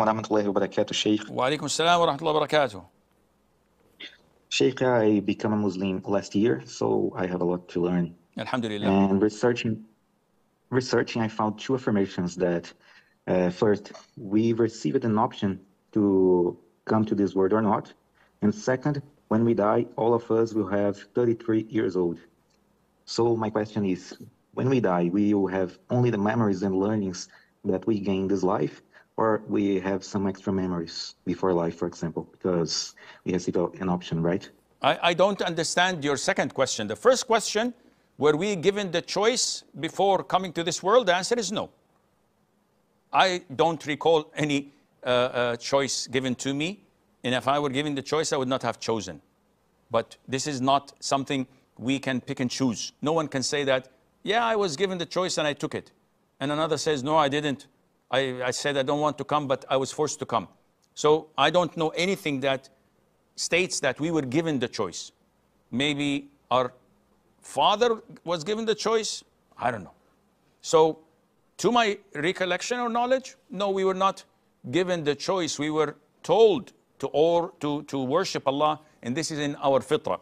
ورحمة الله وبركاته شيخ وعليكم السلام ورحمة الله وبركاته. Sheikh, I became a Muslim last year, so I have a lot to learn. Alhamdulillah. And researching, researching, I found two affirmations that uh, first, we received an option to come to this world or not, and second, when we die, all of us will have 33 years old. So my question is, when we die, we will have only the memories and learnings that we gain this life, or we have some extra memories before life, for example, because we receive an option, right? I, I don't understand your second question. The first question, were we given the choice before coming to this world? The answer is no. I don't recall any uh, uh, choice given to me. And if I were given the choice, I would not have chosen. But this is not something we can pick and choose. No one can say that, yeah, I was given the choice and I took it. And another says, no, I didn't. I, I said I don't want to come, but I was forced to come. So I don't know anything that states that we were given the choice. Maybe our father was given the choice. I don't know. So, to my recollection or knowledge, no, we were not given the choice. We were told to or to, to worship Allah, and this is in our fitrah.